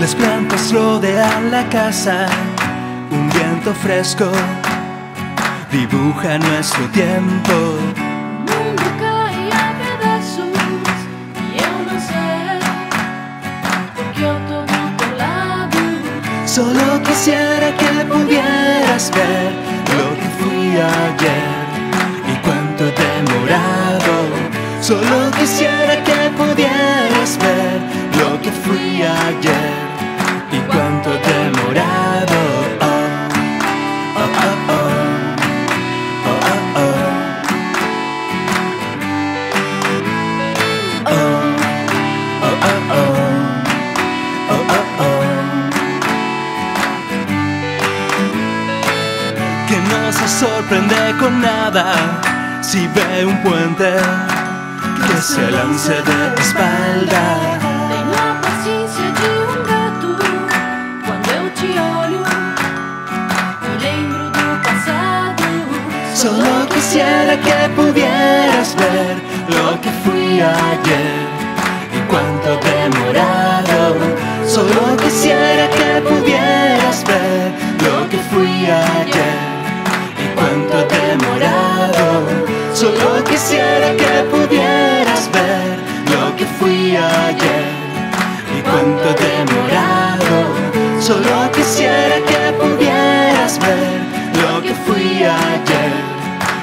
Las plantas rodean la casa, un viento fresco dibuja nuestro tiempo. O mundo cai a pedaços e eu não sei porque teu lado. Solo quisiera que pudieras ver lo que fui ayer y cuánto he demorado. Solo quisiera que pudieras se sorprende con nada si ve un puente que se lance de espalda. Tenho a paciência de um gato quando eu te olho e lembro do passado. Solo quisiera que pudieras ver lo que fui ayer y cuánto demorado. Solo quisiera que pudieras quisiera que pudieras ver lo que fui ayer y cuánto he demorado. Solo quisiera que pudieras ver lo que fui ayer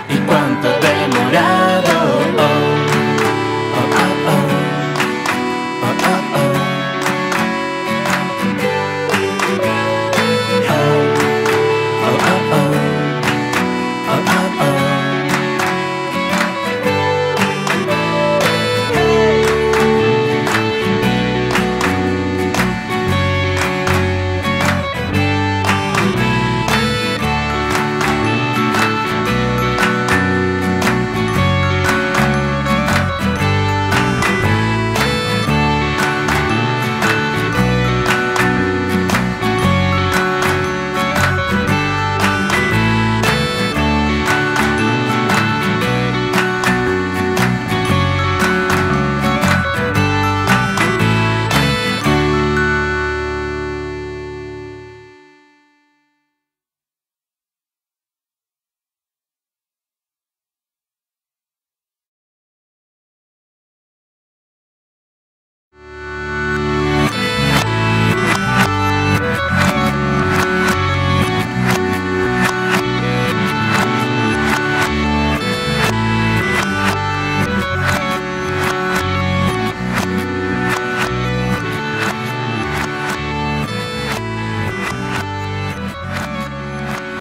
y cuánto he demorado. Oh, oh, oh, oh, oh, oh, oh, oh.